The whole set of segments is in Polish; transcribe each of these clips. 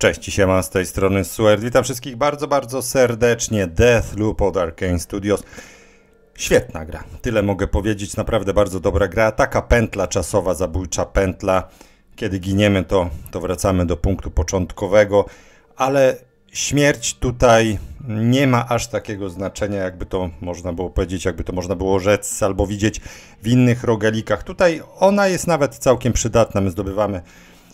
Cześć, siema, z tej strony Suerd. Witam wszystkich bardzo, bardzo serdecznie. Deathloop od Arkane Studios. Świetna gra, tyle mogę powiedzieć, naprawdę bardzo dobra gra. Taka pętla czasowa, zabójcza pętla. Kiedy giniemy, to, to wracamy do punktu początkowego, ale śmierć tutaj nie ma aż takiego znaczenia, jakby to można było powiedzieć, jakby to można było rzec albo widzieć w innych rogalikach. Tutaj ona jest nawet całkiem przydatna. My zdobywamy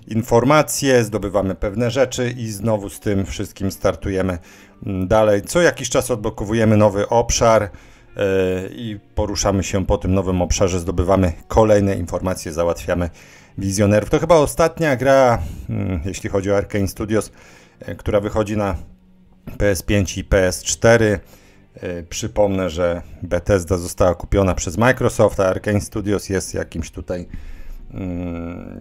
informacje, zdobywamy pewne rzeczy i znowu z tym wszystkim startujemy mm, dalej. Co jakiś czas odblokowujemy nowy obszar yy, i poruszamy się po tym nowym obszarze, zdobywamy kolejne informacje, załatwiamy wizjonerów. To chyba ostatnia gra, yy, jeśli chodzi o Arkane Studios, yy, która wychodzi na PS5 i PS4. Przypomnę, że Bethesda została kupiona przez Microsoft, a Arkane Studios jest jakimś tutaj Mm,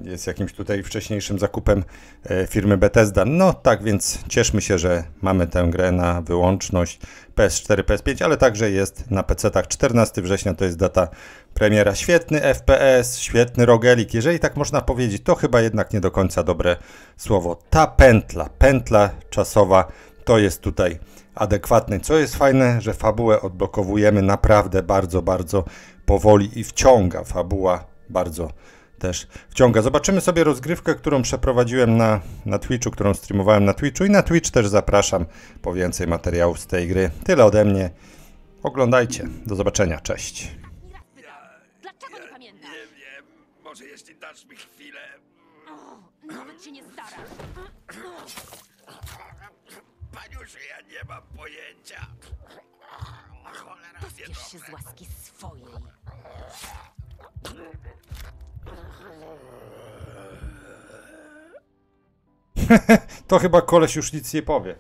jest jakimś tutaj wcześniejszym zakupem e, firmy Bethesda. No tak więc cieszmy się, że mamy tę grę na wyłączność PS4, PS5, ale także jest na PC-tach. 14 września to jest data premiera. Świetny FPS, świetny rogelik. Jeżeli tak można powiedzieć, to chyba jednak nie do końca dobre słowo. Ta pętla, pętla czasowa to jest tutaj adekwatne. Co jest fajne, że fabułę odblokowujemy naprawdę bardzo, bardzo powoli i wciąga fabuła bardzo też wciąga. Zobaczymy sobie rozgrywkę, którą przeprowadziłem na, na Twitchu, którą streamowałem na Twitchu i na Twitch też zapraszam po więcej materiałów z tej gry. Tyle ode mnie. Oglądajcie. Do zobaczenia. Cześć. Dlaczego nie pamiętasz? Nie wiem, może jeśli dasz mi chwilę. O, nawet się nie starasz. Paniuszy, ja nie mam pojęcia. Cholera, Spiesz się z łaski To chyba koleś już nic nie powie.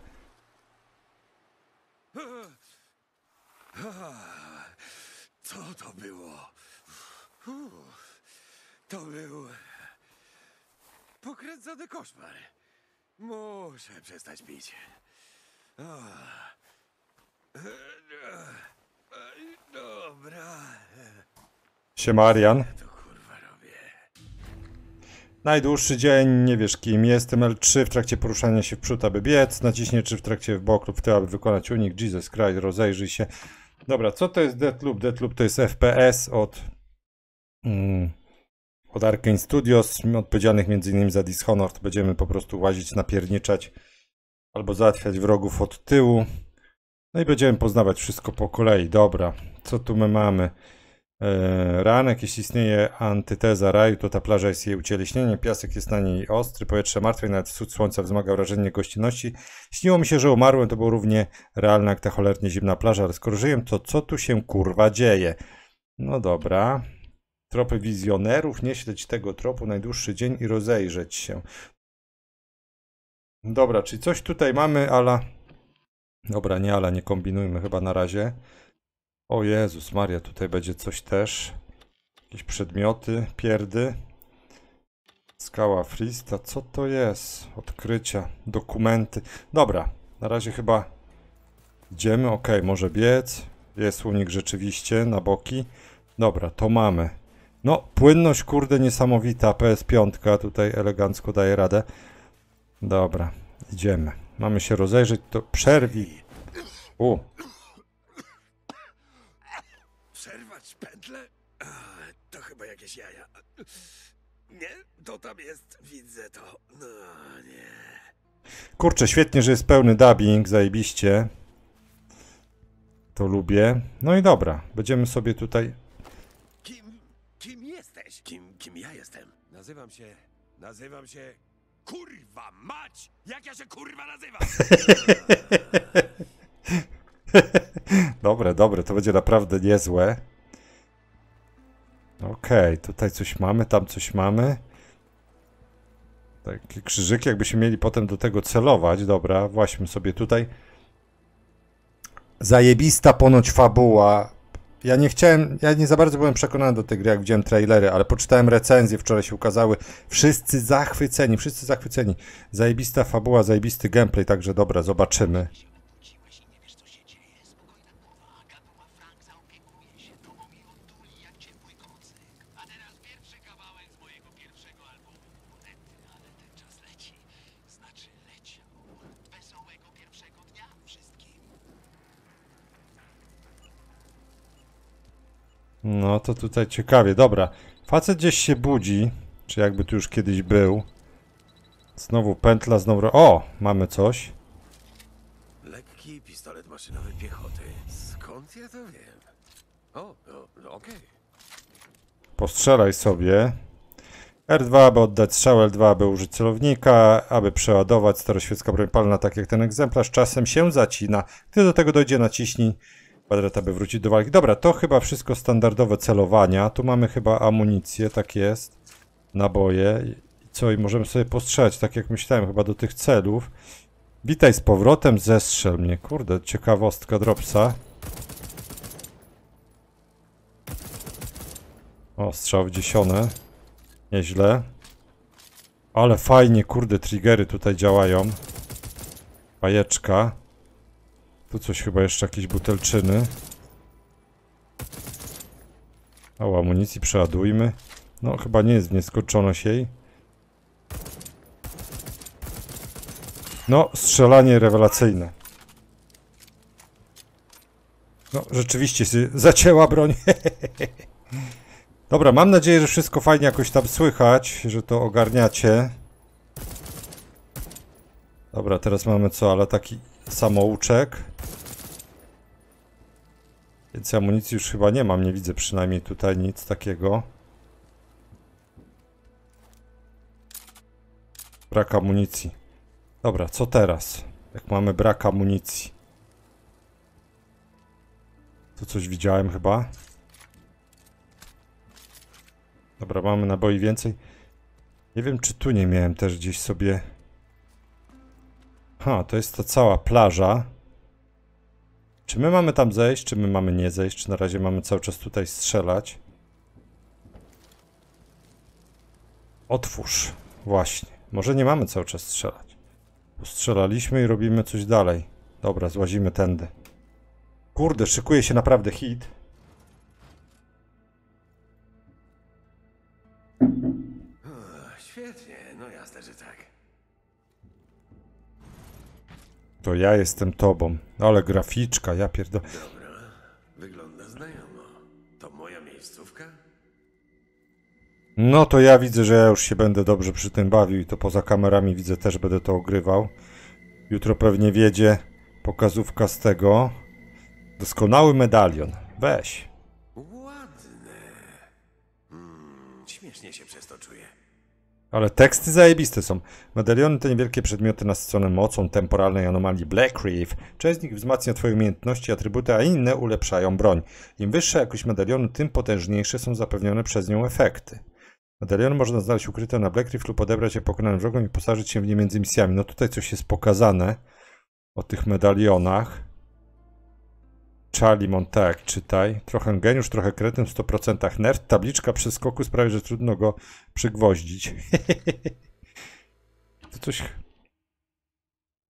Co to było? To był pokręcony koszmar. Muszę przestać pić. Dobra, Się Marian. Najdłuższy dzień, nie wiesz kim jestem, L3 w trakcie poruszania się w przód, aby biec, naciśnie 3 w trakcie w bok lub w tył, aby wykonać unik, Jesus Christ, rozejrzyj się. Dobra, co to jest Deathloop? Deathloop to jest FPS od, mm, od Arkane Studios, odpowiedzialnych m.in. za Dishonored. Będziemy po prostu łazić, napierniczać albo załatwiać wrogów od tyłu. No i będziemy poznawać wszystko po kolei. Dobra, co tu my mamy? E, Ranek, jeśli istnieje antyteza raju, to ta plaża jest jej ucieleśnieniem, piasek jest na niej ostry, powietrze martwe nawet wschód słońca wzmaga wrażenie gościnności. Śniło mi się, że umarłem, to było równie realne jak ta cholernie zimna plaża, ale skoro żyję, to co tu się kurwa dzieje? No dobra. Tropy wizjonerów, nie śledź tego tropu, najdłuższy dzień i rozejrzeć się. Dobra, czyli coś tutaj mamy, ala... Dobra, nie ala, nie kombinujmy chyba na razie. O Jezus Maria, tutaj będzie coś też. Jakieś przedmioty, pierdy. Skała Frista, co to jest? Odkrycia, dokumenty. Dobra, na razie chyba idziemy. Ok, może biec. Jest unik rzeczywiście na boki. Dobra, to mamy. No, płynność kurde niesamowita. PS5 tutaj elegancko daje radę. Dobra, idziemy. Mamy się rozejrzeć, to przerwij. U, jakieś jaja. Nie, to tam jest, widzę to. No nie. Kurczę, świetnie, że jest pełny dubbing, zajebiście. To lubię. No i dobra, będziemy sobie tutaj... Kim, kim jesteś? Kim, kim ja jestem? Nazywam się, nazywam się... Kurwa mać! Jak ja się kurwa nazywam? Dobre, dobre, to będzie naprawdę niezłe. Okej, tutaj coś mamy, tam coś mamy. Takie krzyżyki, jakbyśmy mieli potem do tego celować. Dobra, właśnie sobie tutaj. Zajebista ponoć fabuła. Ja nie chciałem, ja nie za bardzo byłem przekonany do tej gry, jak widziałem trailery, ale poczytałem recenzje, wczoraj się ukazały. Wszyscy zachwyceni, wszyscy zachwyceni. Zajebista fabuła, zajebisty gameplay, także dobra, zobaczymy. No to tutaj ciekawie, dobra. Facet gdzieś się budzi, czy jakby tu już kiedyś był. Znowu pętla, znowu... O! Mamy coś. Lekki pistolet maszynowy piechoty. Skąd ja to wiem? O, o okej. Postrzelaj sobie. R2, aby oddać strzał, L2, aby użyć celownika, aby przeładować staroświecka broń palna, tak jak ten egzemplarz, czasem się zacina. Gdy do tego dojdzie, naciśnij kwadrat, aby wrócić do walki. Dobra, to chyba wszystko standardowe celowania. Tu mamy chyba amunicję, tak jest. Naboje. Co, i możemy sobie postrzelać, tak jak myślałem, chyba do tych celów. Witaj z powrotem, zestrzel mnie. Kurde, ciekawostka Dropsa. O, strzał wdziesione. Nieźle. Ale fajnie, kurde, triggery tutaj działają. Bajeczka. Tu coś chyba jeszcze jakieś butelczyny. O, amunicji przeładujmy. No, chyba nie jest w nieskończoność jej. No, strzelanie rewelacyjne. No, rzeczywiście się zacięła broń. Dobra, mam nadzieję, że wszystko fajnie jakoś tam słychać, że to ogarniacie. Dobra, teraz mamy co, ale taki samouczek. Więc amunicji już chyba nie mam, nie widzę przynajmniej tutaj nic takiego. Brak amunicji. Dobra, co teraz? Jak mamy brak amunicji. Tu coś widziałem chyba. Dobra, mamy naboi więcej. Nie wiem, czy tu nie miałem też gdzieś sobie... Ha, to jest ta cała plaża. Czy my mamy tam zejść, czy my mamy nie zejść? Czy na razie mamy cały czas tutaj strzelać? Otwórz. Właśnie. Może nie mamy cały czas strzelać. Strzelaliśmy i robimy coś dalej. Dobra, złazimy tędy. Kurde, szykuje się naprawdę hit. To ja jestem tobą. Ale graficzka, ja pierdolę. Dobra, wygląda znajomo. To moja miejscówka? No to ja widzę, że ja już się będę dobrze przy tym bawił i to poza kamerami widzę też będę to ogrywał. Jutro pewnie wiedzie pokazówka z tego. Doskonały medalion. Weź. Ładne. Hmm, śmiesznie się przez to czuję. Ale teksty zajebiste są. Medaliony to niewielkie przedmioty nasycone mocą temporalnej anomalii Black Reef. Część z nich wzmacnia twoje umiejętności, atrybuty, a inne ulepszają broń. Im wyższa jakość medalionu, tym potężniejsze są zapewnione przez nią efekty. Medaliony można znaleźć ukryte na Black Reef lub odebrać je pokonanym wrogom i posażyć się w nie między misjami. No tutaj coś jest pokazane o tych medalionach. Charlie Montag, czytaj. Trochę geniusz, trochę kretyn, w 100% nerd. Tabliczka przeskoku sprawia, że trudno go przygwoździć. to coś...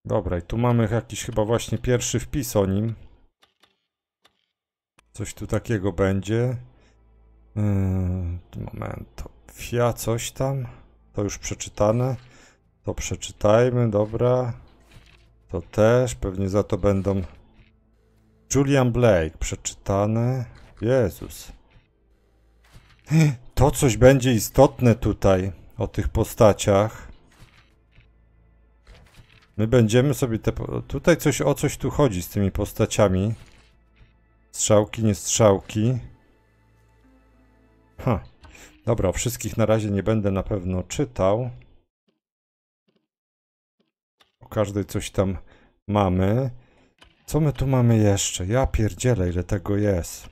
Dobra, i tu mamy jakiś chyba właśnie pierwszy wpis o nim. Coś tu takiego będzie. Yy, moment, Fia coś tam. To już przeczytane. To przeczytajmy, dobra. To też, pewnie za to będą... Julian Blake, przeczytane. Jezus. To coś będzie istotne tutaj o tych postaciach. My będziemy sobie te... Tutaj coś o coś tu chodzi z tymi postaciami. Strzałki, nie strzałki. Ha. Dobra, wszystkich na razie nie będę na pewno czytał. O każdej coś tam mamy. Co my tu mamy jeszcze? Ja pierdzielę, ile tego jest.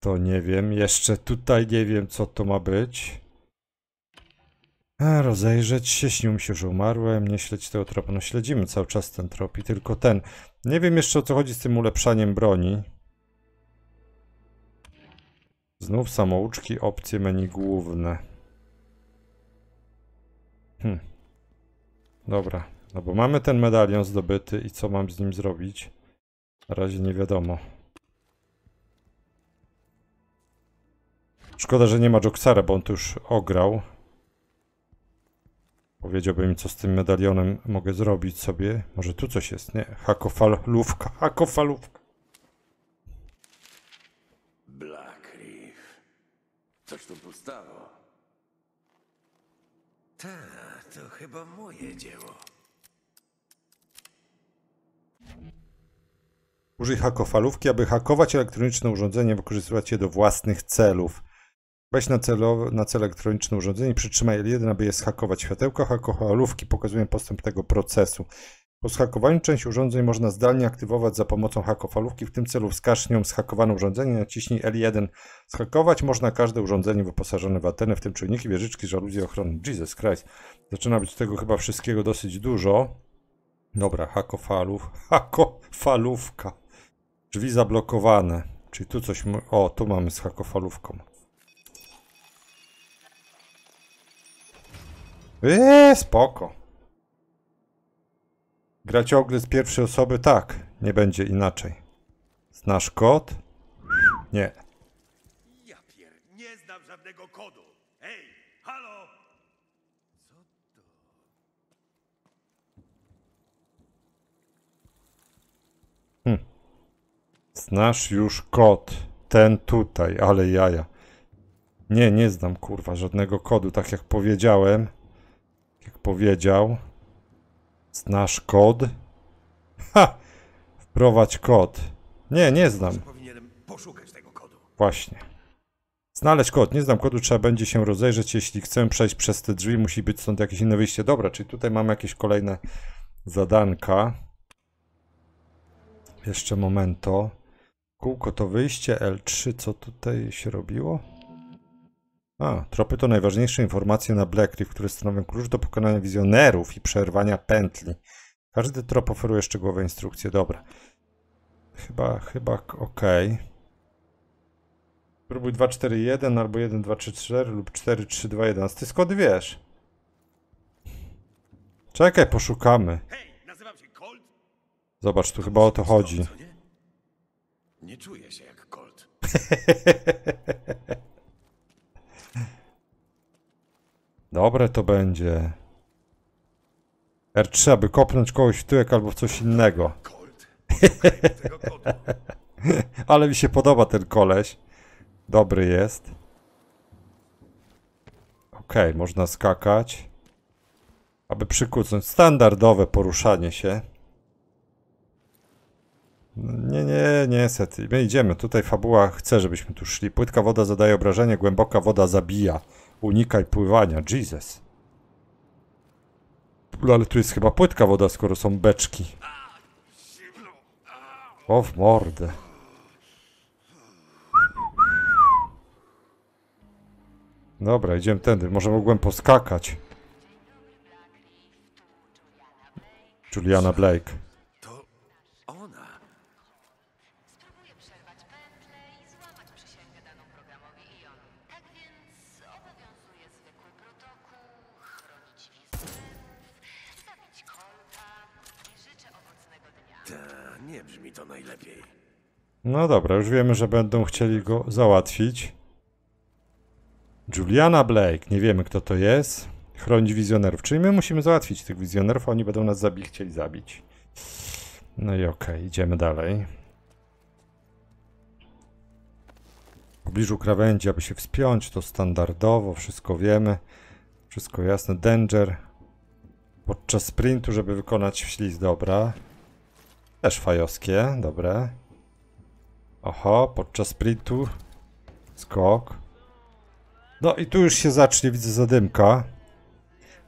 To nie wiem. Jeszcze tutaj nie wiem, co to ma być. A, rozejrzeć się, śnił mi się, że umarłem, nie śledź tego tropu. No śledzimy cały czas ten trop i tylko ten. Nie wiem jeszcze o co chodzi z tym ulepszaniem broni. Znów samouczki, opcje menu główne. Hm. Dobra, no bo mamy ten medalion zdobyty i co mam z nim zrobić? Na razie nie wiadomo. Szkoda, że nie ma Joksara, bo on to już ograł. Powiedziałby mi, co z tym medalionem mogę zrobić sobie. Może tu coś jest, nie? Hakofalówka, hakofalówka. Bla. Coś tu pustało. Tak, to chyba moje dzieło. Użyj hakofalówki, aby hakować elektroniczne urządzenie, wykorzystywać je do własnych celów. Weź na, celo, na cel elektroniczne urządzenie i przytrzymaj L1, aby je zhakować. Światełka hakofalówki pokazują postęp tego procesu. Po zhakowaniu części urządzeń można zdalnie aktywować za pomocą hakofalówki. W tym celu wskaż nią zhakowane urządzenie, naciśnij L1. Zhakować można każde urządzenie wyposażone w antenę, w tym czujniki, wieżyczki, żaluzje ochronne. Jesus Christ. Zaczyna być tego chyba wszystkiego dosyć dużo. Dobra, hakofalów. Hakofalówka. Drzwi zablokowane. Czyli tu coś. O, tu mamy z hakofalówką. Eee, spoko. Gra ciągle z pierwszej osoby? Tak. Nie będzie inaczej. Znasz kod? Nie. Ja pier... Nie znam żadnego kodu. Ej, halo! Znasz już kod. Ten tutaj, ale jaja. Nie, nie znam kurwa żadnego kodu, tak jak powiedziałem. Jak powiedział. Znasz kod? Ha! Wprowadź kod. Nie, nie znam. Powinienem poszukać tego kodu. Właśnie. Znaleźć kod. Nie znam kodu, trzeba będzie się rozejrzeć. Jeśli chcę przejść przez te drzwi, musi być stąd jakieś inne wyjście. Dobra, czyli tutaj mamy jakieś kolejne zadanka. Jeszcze momento. Kółko to wyjście L3. Co tutaj się robiło? A, tropy to najważniejsze informacje na Black Reef, które stanowią klucz do pokonania wizjonerów i przerwania pętli. Każdy trop oferuje szczegółowe instrukcje. Dobra. Chyba, chyba ok. Próbuj 2-4-1 albo 1-2-3-4 lub 4-3-2-1. Ty skąd wiesz? Czekaj, poszukamy. Zobacz, tu chyba o to chodzi. Nie? Czuję się jak Colt. Dobre to będzie. R3, aby kopnąć kogoś w tyłek albo w coś innego. Ale mi się podoba ten koleś. Dobry jest. Okej, można skakać. Aby przykucnąć. Standardowe poruszanie się. Nie, nie, nie, sety. My idziemy. Tutaj fabuła chce, żebyśmy tu szli. Płytka woda zadaje obrażenie, głęboka woda zabija. Unikaj pływania. Jesus. Ale tu jest chyba płytka woda, skoro są beczki. O w mordę. Dobra, idziemy tędy. Może mogłem poskakać. Juliana Blake. Nie brzmi to najlepiej. No dobra, już wiemy, że będą chcieli go załatwić. Juliana Blake. Nie wiemy, kto to jest. Chronić wizjonerów. Czyli my musimy załatwić tych wizjonerów, a oni będą nas zabi chcieli zabić. No i okej, idziemy dalej. W pobliżu krawędzi, aby się wspiąć, to standardowo, wszystko wiemy. Wszystko jasne. Danger. Podczas sprintu, żeby wykonać ślizg, dobra. Też fajowskie, dobre. Oho, podczas sprintu. Skok. No i tu już się zacznie, widzę zadymka.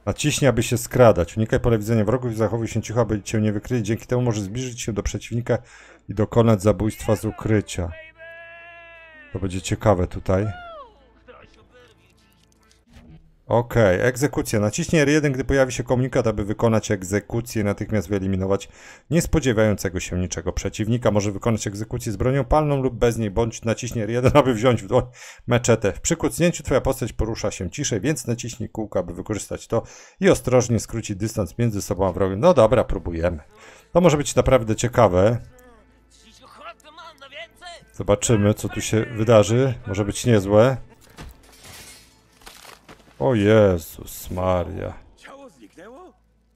Naciśnij, aby się skradać. Unikaj pola widzenia wrogów i zachowuj się cicho, aby cię nie wykryli. Dzięki temu możesz zbliżyć się do przeciwnika i dokonać zabójstwa z ukrycia. To będzie ciekawe tutaj. Okej, egzekucja. Naciśnij R1, gdy pojawi się komunikat, aby wykonać egzekucję natychmiast wyeliminować niespodziewającego się niczego przeciwnika. Może wykonać egzekucję z bronią palną lub bez niej, bądź naciśnij R1, aby wziąć w dłoń meczetę. W przykucnięciu twoja postać porusza się ciszej, więc naciśnij kółko, aby wykorzystać to i ostrożnie skrócić dystans między sobą a wrogiem. No dobra, próbujemy. To może być naprawdę ciekawe. Zobaczymy, co tu się wydarzy. Może być niezłe. O Jezus Maria. Ciało zniknęło?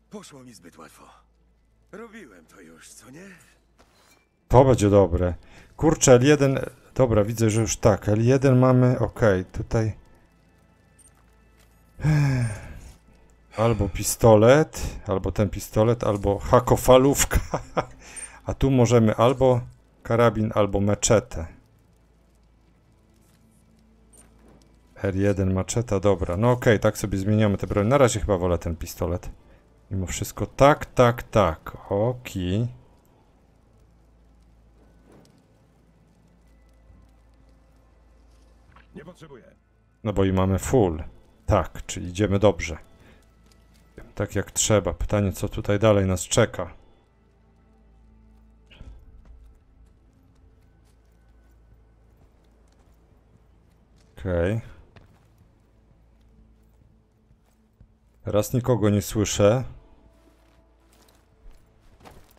Poszło mi zbyt łatwo. Robiłem to już, co nie? To będzie dobre. Kurczę, L1 Dobra, widzę, że już tak. L1 mamy, ok, tutaj. Albo pistolet, albo ten pistolet, albo hakofalówka. A tu możemy albo karabin, albo meczetę. R1 maczeta, dobra. No okej, tak sobie zmieniamy te broń. Na razie chyba wolę ten pistolet. Mimo wszystko, tak, tak, tak. Okej. Nie potrzebuję. No bo i mamy full. Tak, czyli idziemy dobrze. Tak jak trzeba. Pytanie, co tutaj dalej nas czeka. Okej. Teraz nikogo nie słyszę.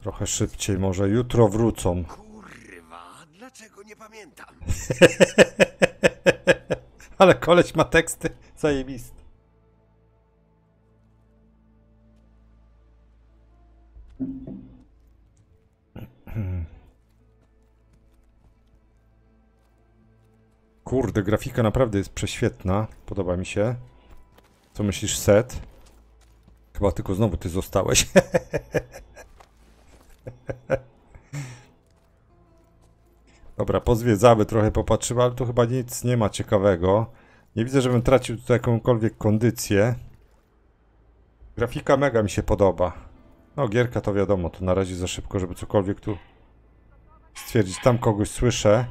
Trochę szybciej, może jutro wrócą. Kurwa, dlaczego nie pamiętam? Ale koleś ma teksty zajebiste. Kurde, grafika naprawdę jest prześwietna. Podoba mi się. Co myślisz, set? Chyba tylko znowu ty zostałeś. Dobra, pozwiedzamy, trochę popatrzymy, ale tu chyba nic nie ma ciekawego. Nie widzę, żebym tracił tutaj jakąkolwiek kondycję. Grafika mega mi się podoba. No, gierka to wiadomo, to na razie za szybko, żeby cokolwiek tu stwierdzić. Tam kogoś słyszę.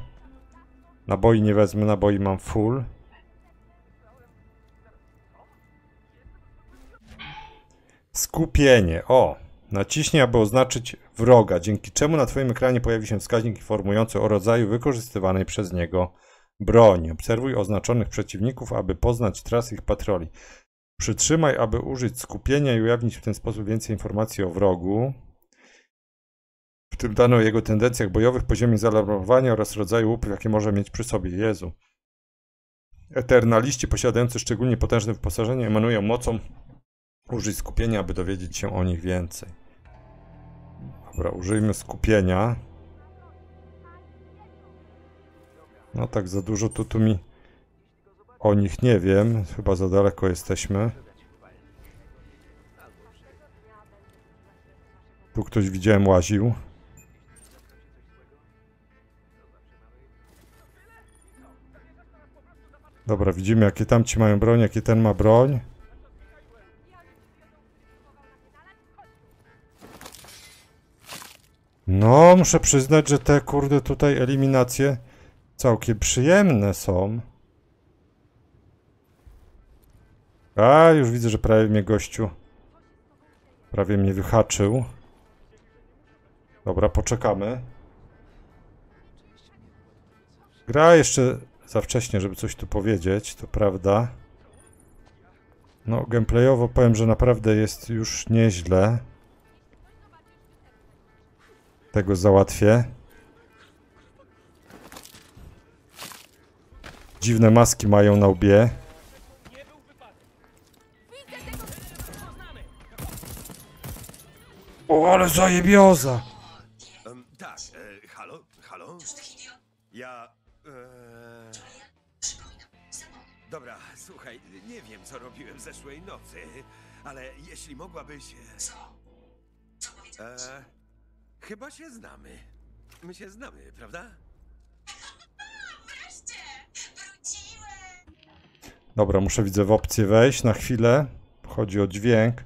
Naboi nie wezmę, naboi mam full. Skupienie. O, naciśnij, aby oznaczyć wroga, dzięki czemu na Twoim ekranie pojawi się wskaźnik informujący o rodzaju wykorzystywanej przez niego broni. Obserwuj oznaczonych przeciwników, aby poznać trasy ich patroli. Przytrzymaj, aby użyć skupienia i ujawnić w ten sposób więcej informacji o wrogu. W tym dano o jego tendencjach bojowych, poziomie zaalarmowania oraz rodzaju łupów, jakie może mieć przy sobie. Jezu. Eternaliści posiadający szczególnie potężne wyposażenie emanują mocą. Użyj skupienia, aby dowiedzieć się o nich więcej. Dobra, użyjmy skupienia. No tak za dużo to tu mi o nich nie wiem. Chyba za daleko jesteśmy. Tu ktoś widziałem łaził. Dobra, widzimy jakie tamci mają broń, jakie ten ma broń. No, muszę przyznać, że te kurde tutaj eliminacje całkiem przyjemne są. A, już widzę, że prawie mnie gościu prawie mnie wyhaczył. Dobra, poczekamy. Gra jeszcze za wcześnie, żeby coś tu powiedzieć, to prawda. No, gameplayowo powiem, że naprawdę jest już nieźle. Tego załatwię. Dziwne maski mają na łbie. O, ale zajebioza! Em, tak, e, halo, halo? Ja... E... Dobra, słuchaj, nie wiem, co robiłem zeszłej nocy, ale jeśli mogłabyś... Co? Co e, Chyba się znamy. My się znamy, prawda? Dobra, muszę widzę w opcję wejść na chwilę. Chodzi o dźwięk.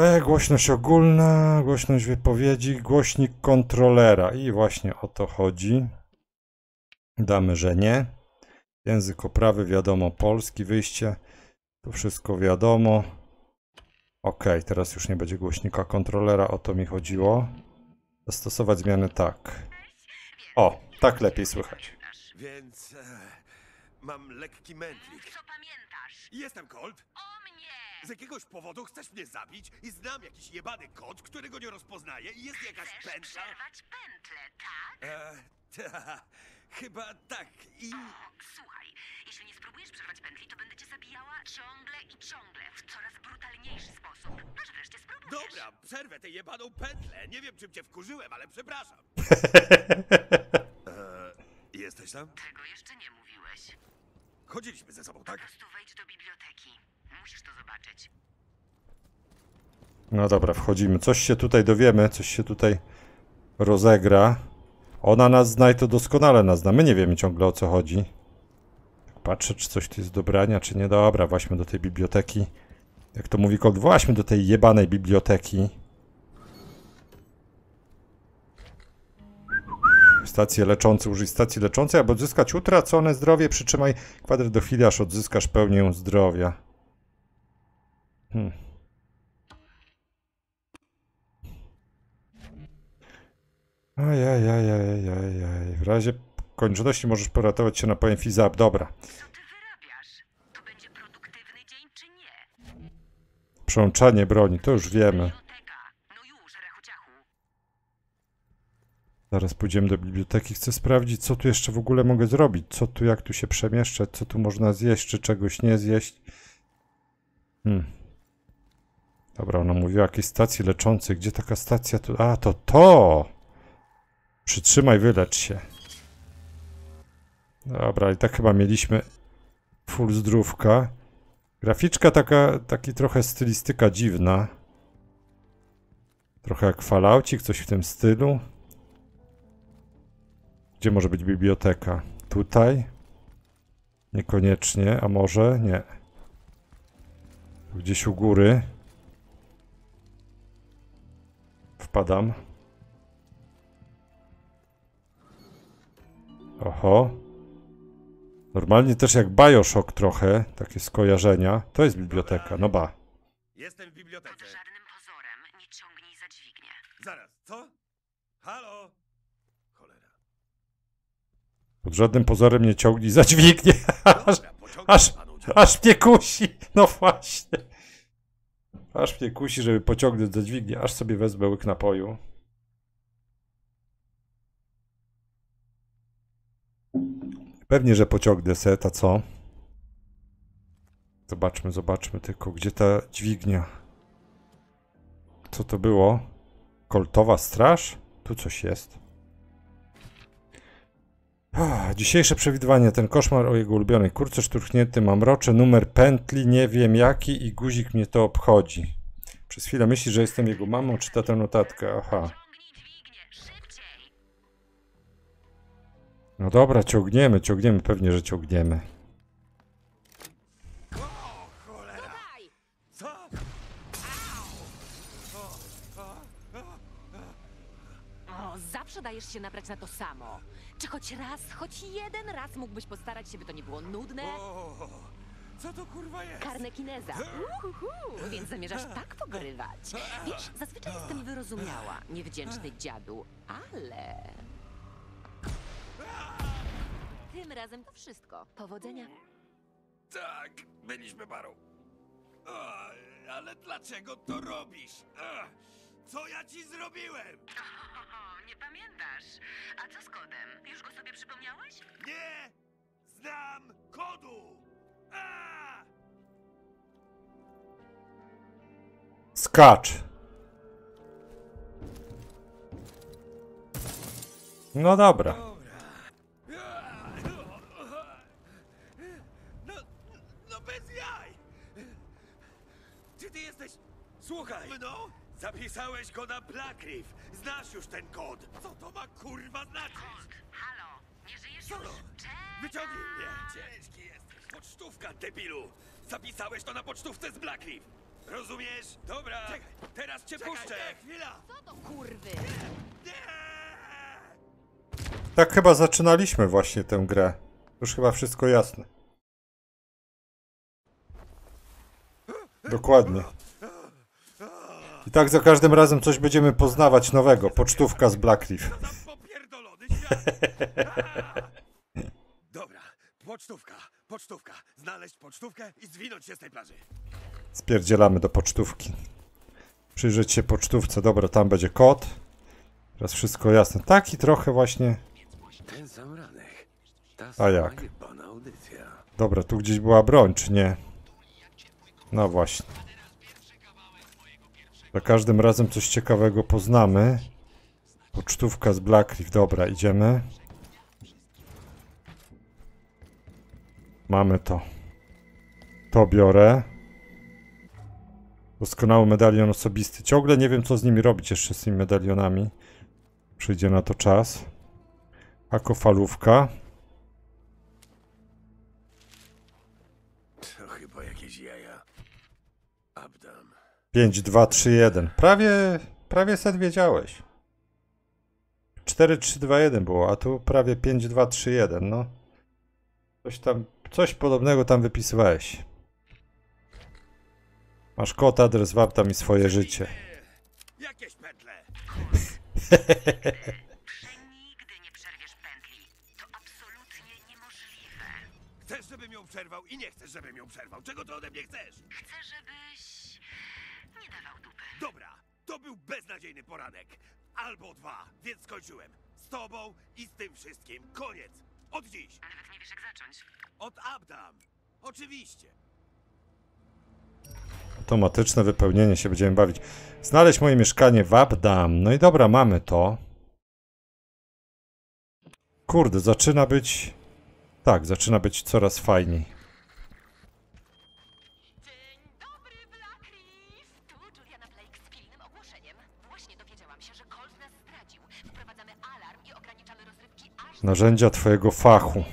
E, głośność ogólna, głośność wypowiedzi, głośnik kontrolera. I właśnie o to chodzi. Damy, że nie. Język oprawy wiadomo, polski, wyjście. To wszystko wiadomo. Ok, teraz już nie będzie głośnika kontrolera, o to mi chodziło. Zastosować zmiany tak. O, tak lepiej słychać. Więc... E, mam lekki mętlik. Co pamiętasz? Jestem Colt. O mnie! Z jakiegoś powodu chcesz mnie zabić i znam jakiś jebany kod, którego nie rozpoznaję i jest jakaś Chcesz pętla. przerwać pętlę, tak? E, ta, chyba tak i... Słuchaj, jeśli nie spróbujesz przerwać pętli, to będę cię zabijała ciągle i ciągle, w coraz brutalniejszy sposób. Aż wreszcie spróbujesz. Dobra, przerwę tę jebaną pętlę. Nie wiem, czym cię wkurzyłem, ale przepraszam. e, sam? Tego jeszcze nie mówiłeś. Chodziliśmy ze sobą, Po tak? prostu wejdź do biblioteki. Musisz to zobaczyć. No dobra, wchodzimy. Coś się tutaj dowiemy, coś się tutaj rozegra. Ona nas zna i to doskonale nas zna. My nie wiemy ciągle o co chodzi. Patrzę, czy coś tu jest do brania, czy nie. Dobra, właśnie do tej biblioteki. Jak to mówi Colt, właśnie do tej jebanej biblioteki. Stacje leczące, użyj stacji leczącej, aby odzyskać utracone zdrowie. Przytrzymaj kwadrat do chwili, aż odzyskasz pełnię zdrowia. Hmm. Ajajajajajaj. W razie konieczności możesz poratować się napojem Fizap. Dobra. Co ty wyrabiasz? To będzie produktywny dzień czy nie? Przełączanie broni, to już wiemy. No. Zaraz pójdziemy do biblioteki. Chcę sprawdzić, co tu jeszcze w ogóle mogę zrobić. Co tu, jak tu się przemieszczać, co tu można zjeść, czy czegoś nie zjeść. Hmm. Dobra, ona mówiła o jakiejś stacji leczącej. Gdzie taka stacja tu? A, to to! Przytrzymaj, wylecz się. Dobra, i tak chyba mieliśmy full zdrówka. Graficzka taka, taki trochę stylistyka dziwna. Trochę jak falaucik, coś w tym stylu. Gdzie może być biblioteka? Tutaj? Niekoniecznie, a może? Nie. Gdzieś u góry. Wpadam. Oho. Normalnie też jak Bioshock trochę, takie skojarzenia. To jest biblioteka, no ba. Jestem w Pod bibliotece. żadnym pozorem nie ciągnij za dźwignię. Zaraz, co? Halo? Cholera. Pod żadnym pozorem nie ciągnij za dźwignię. Aż, aż, aż mnie kusi. No właśnie. Aż mnie kusi, żeby pociągnąć za dźwignię. Aż sobie wezmę łyk napoju. Pewnie, że pociągnę set, a co? Zobaczmy, zobaczmy tylko, gdzie ta dźwignia. Co to było? Koltowa straż? Tu coś jest. Ah, Dzisiejsze przewidywanie, ten koszmar o jego ulubionej kurce szturchnięty, rocze, numer pętli, nie wiem jaki i guzik mnie to obchodzi. Przez chwilę myśli, że jestem jego mamą, czyta tę notatkę, aha. No dobra, ciągniemy, ciągniemy, pewnie, że ciągniemy. O, zawsze dajesz się nabrać na to samo. Czy choć raz, choć jeden raz mógłbyś postarać się, by to nie było nudne? O, co to kurwa jest? Karnekineza. Uhuhu, więc zamierzasz tak pogrywać. Wiesz, zazwyczaj jestem wyrozumiała, niewdzięczny dziadu, ale... Tym razem to wszystko. Powodzenia. Tak, byliśmy parą. O, ale dlaczego to robisz? Co ja ci zrobiłem? O, nie pamiętasz. A co z kodem? Już go sobie przypomniałeś? Nie znam kodu! A! Skacz! No dobra. Dobra. No, no bez jaj! Czy ty jesteś... Słuchaj! No? Zapisałeś go na Blackreef. Znasz już ten kod. Co to ma kurwa znaczyć? Kod, halo, nie żyjesz Co? już? Czekaj! Wyciągnij mnie! Ciężki jesteś. Pocztówka, debilu! Zapisałeś to na pocztówce z Blackreef. Rozumiesz? Dobra. Czekaj, teraz cię puszczę. chwila! Co to kurwy? Nie! Tak chyba zaczynaliśmy właśnie tę grę. Już chyba wszystko jasne. Dokładnie. I tak za każdym razem coś będziemy poznawać nowego. Pocztówka z Blackleaf. Dobra, pocztówka, pocztówka. Znaleźć pocztówkę i zwinąć się z tej plaży. Spierdzielamy do pocztówki. Przyjrzeć się pocztówce. Dobra, tam będzie kod. Teraz wszystko jasne. Taki trochę właśnie. Ten sam ranek. A jak? Dobra, tu gdzieś była broń, czy nie? No właśnie. Za każdym razem coś ciekawego poznamy. Pocztówka z Blackleaf. Dobra, idziemy. Mamy to. To biorę. Doskonały medalion osobisty. Ciągle nie wiem, co z nimi robić jeszcze z tymi medalionami. Przyjdzie na to czas. Akofalówka. To 5, 2, 3, 1. Prawie, prawie set wiedziałeś. 4, 3, 2, 1 było, a tu prawie 5, 2, 3, 1. No. Coś tam, coś podobnego tam wypisywałeś. Masz kod, adres, wap tam i swoje życie. Jakieś pętle! Przenigdy nie przerwiesz pętli. To absolutnie niemożliwe. Chcesz, żebym ją przerwał i nie chcesz, żebym ją przerwał. Czego ty ode mnie chcesz? Chcę, żebyś nie dawał dupy. Dobra, to był beznadziejny poranek. Albo dwa, więc skończyłem. Z tobą i z tym wszystkim. Koniec. Od dziś. Nawet nie wiesz jak zacząć. Od Abdam. Oczywiście. Automatyczne wypełnienie się będziemy bawić. Znaleźć moje mieszkanie w Abdam. No i dobra, mamy to. Kurde, zaczyna być... Tak, zaczyna być coraz fajniej. Narzędzia twojego fachu.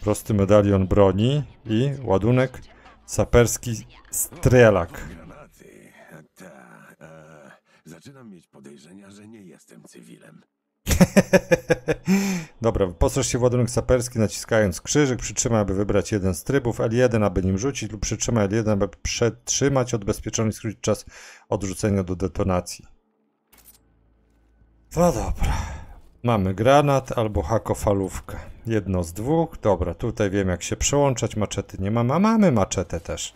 Prosty medalion broni i ładunek saperski strelak. Zaczynam mieć podejrzenia, że nie jestem cywilem. Dobra, wyposaż się w ładunek saperski naciskając krzyżyk, przytrzymaj, aby wybrać jeden z trybów, L1, aby nim rzucić lub przytrzymaj L1, aby przetrzymać odbezpieczony i skrócić czas odrzucenia do detonacji. No dobra. Mamy granat albo hakofalówkę. Jedno z dwóch. Dobra, tutaj wiem jak się przełączać. Maczety nie mamy, a mamy maczetę też.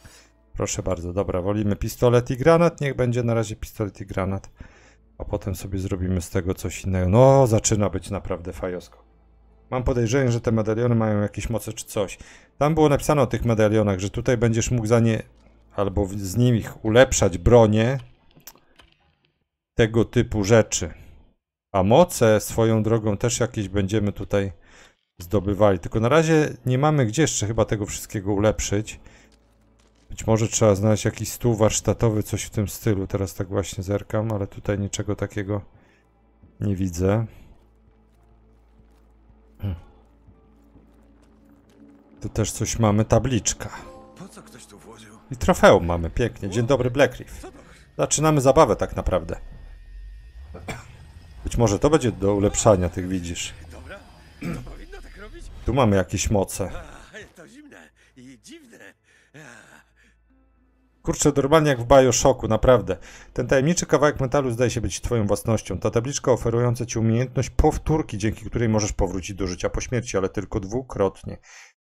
Proszę bardzo, dobra, wolimy pistolet i granat. Niech będzie na razie pistolet i granat. A potem sobie zrobimy z tego coś innego. No, zaczyna być naprawdę fajosko. Mam podejrzenie, że te medaliony mają jakieś moce czy coś. Tam było napisane o tych medalionach, że tutaj będziesz mógł za nie albo z nich ulepszać bronię. Tego typu rzeczy. A moce swoją drogą też jakieś będziemy tutaj zdobywali. Tylko na razie nie mamy gdzie jeszcze chyba tego wszystkiego ulepszyć. Być może trzeba znaleźć jakiś stół warsztatowy, coś w tym stylu. Teraz tak właśnie zerkam, ale tutaj niczego takiego nie widzę. Hmm. Tu też coś mamy, tabliczka. I trofeum mamy, pięknie. Dzień dobry, Blackreef. Zaczynamy zabawę tak naprawdę. Być może to będzie do ulepszania tych, widzisz. Dobra? To powinno tak robić? Tu mamy jakieś moce. A, to zimne i dziwne. A, Kurczę, normalnie jak w Bioshocku, naprawdę. Ten tajemniczy kawałek metalu zdaje się być twoją własnością. Ta tabliczka oferująca ci umiejętność powtórki, dzięki której możesz powrócić do życia po śmierci, ale tylko dwukrotnie.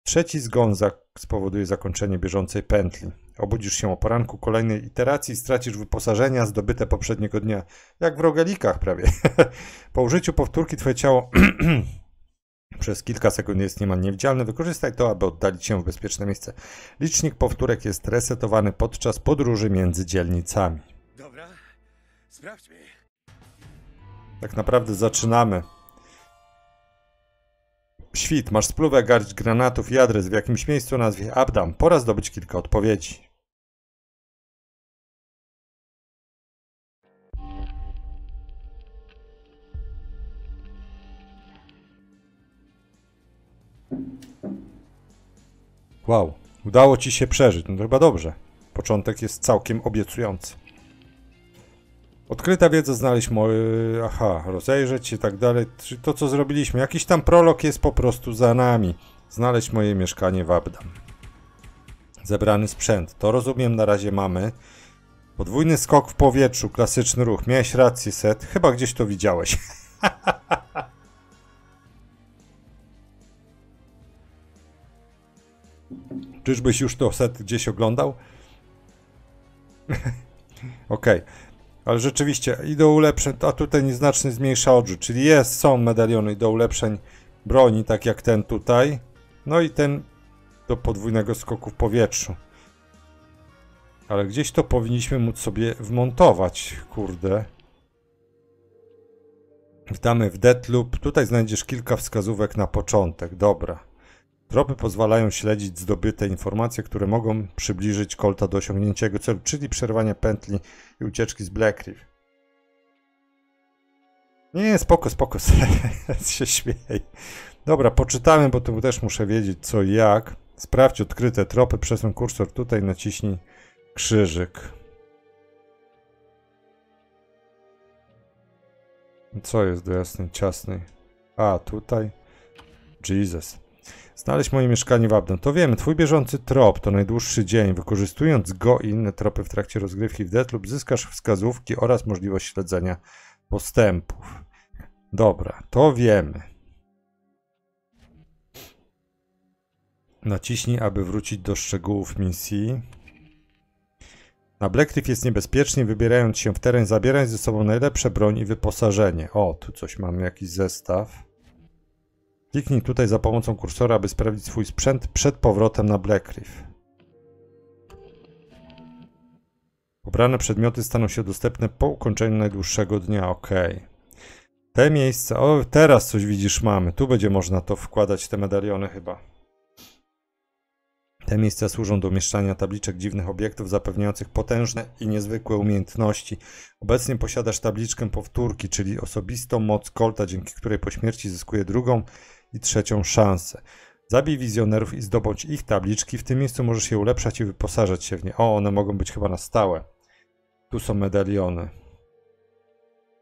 Trzeci zgon spowoduje zakończenie bieżącej pętli. Obudzisz się o poranku kolejnej iteracji i stracisz wyposażenia zdobyte poprzedniego dnia. Jak w rogelikach prawie. po użyciu powtórki twoje ciało przez kilka sekund jest niemal niewidzialne. Wykorzystaj to, aby oddalić się w bezpieczne miejsce. Licznik powtórek jest resetowany podczas podróży między dzielnicami. dobra, sprawdźmy. Tak naprawdę zaczynamy. Świt, masz spluwę, garść granatów i adres w jakimś miejscu o nazwie Abdam. Pora zdobyć kilka odpowiedzi. Wow, udało ci się przeżyć. No to chyba dobrze. Początek jest całkiem obiecujący. Odkryta wiedza, znaleźć moje... Aha, rozejrzeć się i tak dalej. To, co zrobiliśmy. Jakiś tam prolog jest po prostu za nami. Znaleźć moje mieszkanie w Abdam. Zebrany sprzęt. To rozumiem, na razie mamy. Podwójny skok w powietrzu, klasyczny ruch. Miałeś rację, Set. Chyba gdzieś to widziałeś. Czyżbyś już to Set gdzieś oglądał? Okej. Ale rzeczywiście i do ulepszeń, a tutaj nieznacznie zmniejsza odrzut, czyli jest, są medaliony do ulepszeń broni, tak jak ten tutaj. No i ten do podwójnego skoku w powietrzu. Ale gdzieś to powinniśmy móc sobie wmontować, kurde. Wdamy w Deathloop. Tutaj znajdziesz kilka wskazówek na początek. Dobra. Tropy pozwalają śledzić zdobyte informacje, które mogą przybliżyć Colta do osiągnięcia jego celu, czyli przerwania pętli i ucieczki z Black Reef. Nie, spoko, spoko, się śmiej. Dobra, poczytamy, bo tu też muszę wiedzieć co i jak. Sprawdź odkryte tropy, przesuń kursor tutaj, naciśnij krzyżyk. Co jest do jasnej, ciasnej? A, tutaj. Jesus. Znaleźć moje mieszkanie w Abdon. To wiemy, twój bieżący trop to najdłuższy dzień. Wykorzystując go i inne tropy w trakcie rozgrywki w Deathloop, zyskasz wskazówki oraz możliwość śledzenia postępów. Dobra, to wiemy. Naciśnij, aby wrócić do szczegółów misji. Na Black Reef jest niebezpiecznie, wybierając się w teren, zabieraj ze sobą najlepsze broń i wyposażenie. O, tu coś mamy, jakiś zestaw. Kliknij tutaj za pomocą kursora, aby sprawdzić swój sprzęt przed powrotem na Black Reef. Pobrane przedmioty staną się dostępne po ukończeniu najdłuższego dnia. OK. Te miejsca. O, teraz coś widzisz mamy. Tu będzie można to wkładać, te medaliony chyba. Te miejsca służą do umieszczania tabliczek dziwnych obiektów zapewniających potężne i niezwykłe umiejętności. Obecnie posiadasz tabliczkę powtórki, czyli osobistą moc Colta, dzięki której po śmierci zyskuje drugą i trzecią szansę. Zabij wizjonerów i zdobądź ich tabliczki. W tym miejscu możesz je ulepszać i wyposażać się w nie. O, one mogą być chyba na stałe. Tu są medaliony.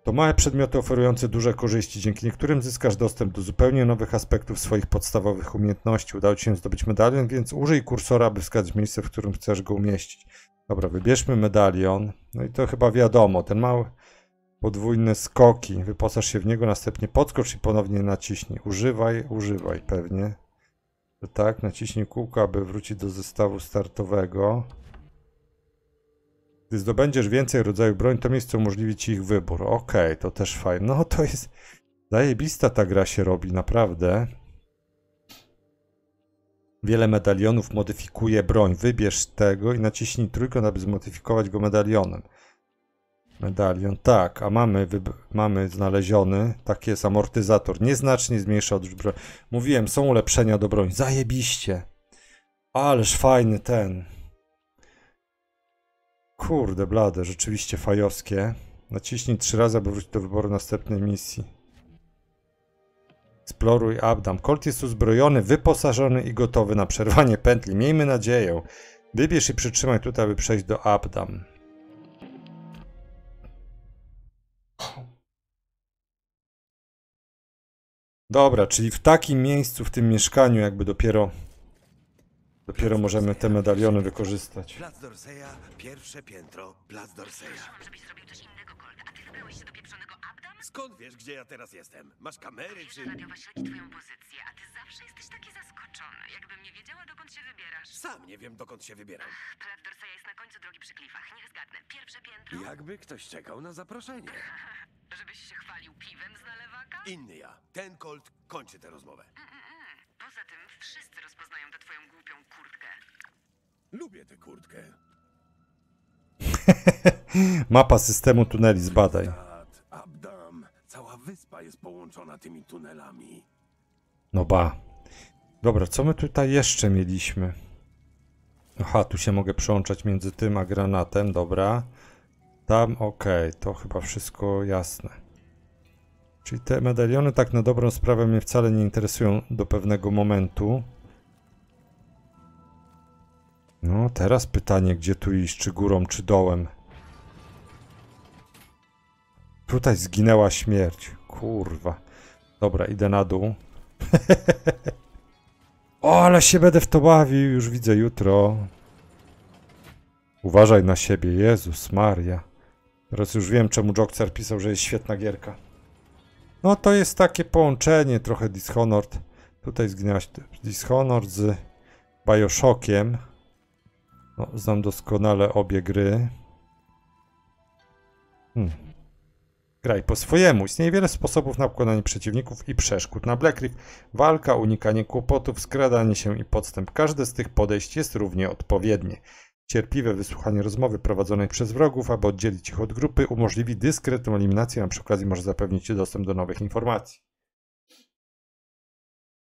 To małe przedmioty oferujące duże korzyści, dzięki niektórym zyskasz dostęp do zupełnie nowych aspektów swoich podstawowych umiejętności. Udało Ci się zdobyć medalion, więc użyj kursora, by wskazać miejsce, w którym chcesz go umieścić. Dobra, wybierzmy medalion. No i to chyba wiadomo, ten mały podwójne skoki. Wyposaż się w niego, następnie podskocz i ponownie naciśnij. Używaj, używaj pewnie. Tak, naciśnij kółko, aby wrócić do zestawu startowego. Gdy zdobędziesz więcej rodzajów broń, to miejsce umożliwi ci ich wybór. Okej, okay, to też fajne. No to jest... Zajebista ta gra się robi, naprawdę. Wiele medalionów modyfikuje broń. Wybierz tego i naciśnij trójkąt, aby zmodyfikować go medalionem. Medalion, tak, a mamy, mamy znaleziony, taki jest amortyzator, nieznacznie zmniejsza odrzut broni. Mówiłem, są ulepszenia do broni, zajebiście. Ależ fajny ten. Kurde blade, rzeczywiście fajowskie. Naciśnij trzy razy, aby wrócić do wyboru następnej misji. Eksploruj Abdam. Colt jest uzbrojony, wyposażony i gotowy na przerwanie pętli. Miejmy nadzieję. Wybierz i przytrzymaj tutaj, aby przejść do Abdam. Dobra, czyli w takim miejscu, w tym mieszkaniu jakby dopiero dopiero możemy te medaliony wykorzystać. Plac Dorseya, pierwsze piętro, Plac Dorseya. żebyś zrobił coś innego, Colt. A ty wybrałeś się do pieprzonego? Skąd wiesz, gdzie ja teraz jestem? Masz kamery czy... Radiowa śledzi twoją pozycję, a ty zawsze jesteś taki zaskoczony. Jakbym nie wiedziała, dokąd się wybierasz. Sam nie wiem, dokąd się wybieram. Plac Dorseya jest na końcu drogi przy klifach. Niech zgadnę. Pierwsze piętro? Jakby ktoś czekał na zaproszenie. Żebyś się chwalił piwem z nalewaka? Inny ja. Ten Colt kończy tę rozmowę. Poza tym wszyscy rozpoznają tę twoją głupią kurtkę. Lubię tę kurtkę. Mapa systemu tuneli zbadaj. Jest połączona tymi tunelami. No ba. Dobra, co my tutaj jeszcze mieliśmy? Aha, tu się mogę przełączać między tym a granatem, dobra. Tam, okej, okay, to chyba wszystko jasne. Czyli te medaliony tak na dobrą sprawę mnie wcale nie interesują do pewnego momentu. No, teraz pytanie, gdzie tu iść, czy górą, czy dołem. Tutaj zginęła śmierć. Kurwa. Dobra, idę na dół. o, ale się będę w to bawił, już widzę jutro. Uważaj na siebie, Jezus Maria. Teraz już wiem, czemu Joker pisał, że jest świetna gierka. No to jest takie połączenie trochę Dishonored. Tutaj zginęłaś Dishonored z Bioshockiem. No, znam doskonale obie gry. Hmm. Graj po swojemu. Istnieje wiele sposobów na pokonanie przeciwników i przeszkód. Na Black Reef walka, unikanie kłopotów, skradanie się i podstęp. Każde z tych podejść jest równie odpowiednie. Cierpliwe wysłuchanie rozmowy prowadzonej przez wrogów, aby oddzielić ich od grupy, umożliwi dyskretną eliminację, a przy okazji może zapewnić dostęp do nowych informacji.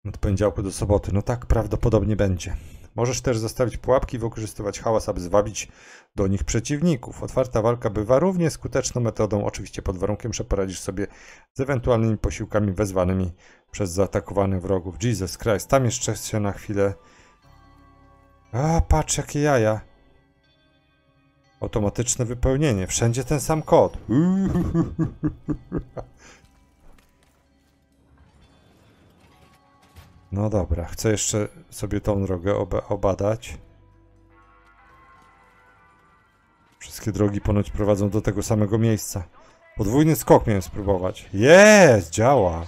Od poniedziałku do soboty. No tak prawdopodobnie będzie. Możesz też zostawić pułapki i wykorzystywać hałas, aby zwabić do nich przeciwników. Otwarta walka bywa równie skuteczną metodą, oczywiście pod warunkiem, że poradzisz sobie z ewentualnymi posiłkami wezwanymi przez zaatakowanych wrogów. Jesus Christ, tam jeszcze się na chwilę... A, patrz jakie jaja. Automatyczne wypełnienie. Wszędzie ten sam kod. No dobra, chcę jeszcze sobie tą drogę oba obadać. Wszystkie drogi ponoć prowadzą do tego samego miejsca. Podwójny skok miałem spróbować. Jest, działa.